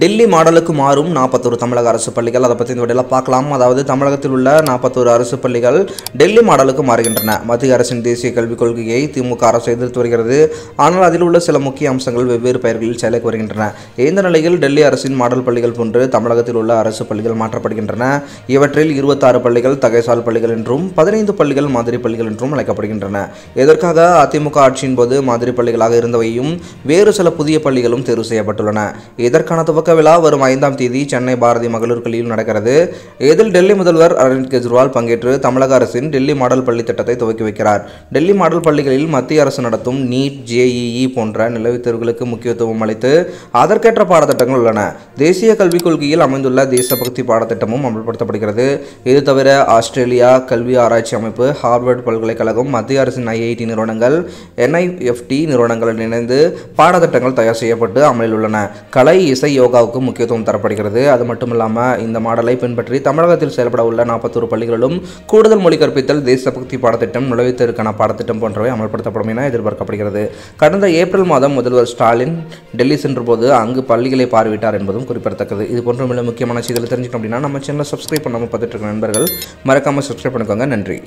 டெல்லி மாடலுக்கு மாறும் நாற்பத்தொரு தமிழக அரசு பள்ளிகள். அதை பற்றி இந்த வீடியோவில் பார்க்கலாம். அதாவது தமிழகத்தில் உள்ள நாற்பத்தொரு அரசு பள்ளிகள் டெல்லி மாடலுக்கு மாறுகின்றன. மத்திய அரசின் தேசிய கல்விக் கொள்கையை திமுக அரசு எதிர்த்து வருகிறது. ஆனால் அதில் உள்ள சில முக்கிய அம்சங்கள் வெவ்வேறு பெயர்களில் செயலுக்கு வருகின்றன. இந்த நிலையில் டெல்லி அரசின் மாடல் பள்ளிகள் போன்று தமிழகத்தில் உள்ள அரசு பள்ளிகள் மாற்றப்படுகின்றன. இவற்றில் இருபத்தாறு பள்ளிகள் தகைசால் பள்ளிகள் என்றும் பதினைந்து பள்ளிகள் மாதிரி பள்ளிகள் என்றும் அழைக்கப்படுகின்றன. இதற்காக அதிமுக ஆட்சியின் போது மாதிரி பள்ளிகளாக இருந்தவையும் வேறு சில புதிய பள்ளிகளும் தேர்வு செய்யப்பட்டுள்ளன. இதற்கான துவக்க விழா வரும் ஐந்தாம் தேதி சென்னை பாரதி மகளிர் கல்லூரியில் நடக்கிறது. இதில் டெல்லி முதல்வர் அரவிந்த் கெஜ்ரிவால் பங்கேற்று தமிழக அரசின் டெல்லி மாடல் பள்ளி திட்டத்தை துவக்கி வைக்கிறார். டெல்லி மாடல் பள்ளிகளில் மத்திய அரசு நடத்தும் நீட் ஜேஇஇ போன்ற நிலவுத் தேர்வுகளுக்கு முக்கியத்துவம் அளித்து அதற்கேற்ற பாடத்திட்டங்கள் உள்ளன. தேசிய கல்விக் கொள்கையில் அமைந்துள்ள தேசபக்தி பாடத்திட்டமும் அமல்படுத்தப்படுகிறது. இது தவிர ஆஸ்திரேலியா கல்வி ஆராய்ச்சி அமைப்பு ஹார்வர்ட் பல்கலைக்கழகம் மத்திய அரசின் ஐஐடி நிறுவனங்கள் என்ஐஎஃப்டி நிறுவனங்களுடன் இணைந்து பாடத்திட்டங்கள் தயார் செய்யப்பட்டு அமலில் உள்ளன. கலை இசை யோகாவுக்கு முக்கியத்துவம் தரப்படுகிறது. அது மட்டும் இல்லாமல் இந்த மாடலை பின்பற்றி தமிழகத்தில் செயல்பட உள்ள நாற்பத்தோரு பள்ளிகளிலும் கூடுதல் மொழி கற்பித்தல் தேசபக்தி பாடத்திட்டம் நுழைவுத் பாடத்திட்டம் போன்றவை அமல்படுத்தப்படும் என எதிர்பார்க்கப்படுகிறது. கடந்த ஏப்ரல் மாதம் முதல்வர் ஸ்டாலின் டெல்லி சென்றபோது அங்கு பள்ளிகளை பார்வையிட்டார் என்பதும் குறிப்பிடத்தக்கது. இது போன்ற மிக முக்கியமான செய்திகளை தெரிஞ்சுக்கணும் அப்படின்னா நம்ம சேனலை சப்ஸ்கிரைப் பண்ணாமல் பார்த்துட்டு இருக்க நண்பர்கள் மறக்காமல் சப்ஸ்கிரைப் பண்ணிக்கோங்க. நன்றி.